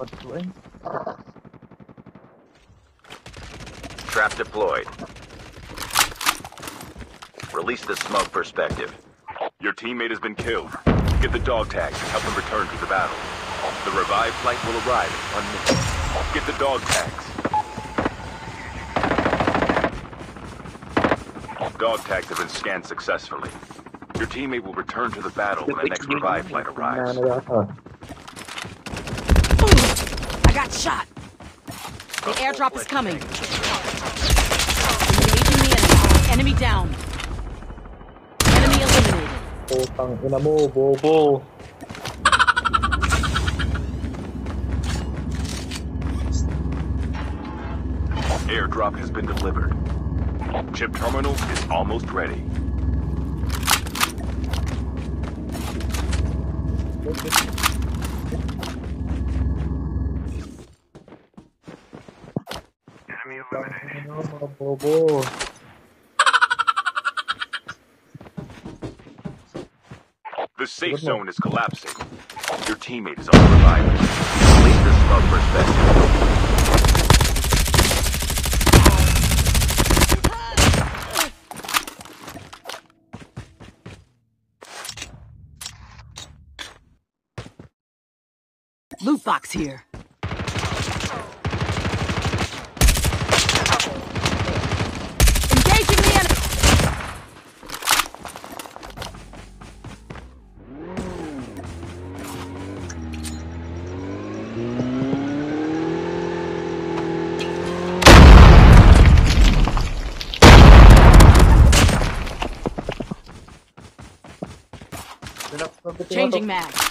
What's doing? Trap deployed. Release the smoke perspective. Your teammate has been killed. Get the dog tags and help him return to the battle. The revived flight will arrive in one minute. Get the dog tags. Dog tags have been scanned successfully. Your teammate will return to the battle when the next revive flight arrives got shot. The airdrop is coming. Engaging the enemy. Enemy down. Enemy eliminated. Airdrop has been delivered. Chip terminal is almost ready. The safe zone is collapsing. Your teammate is on revival. Leave Laser smoke perspective. Loot box here. Changing mag.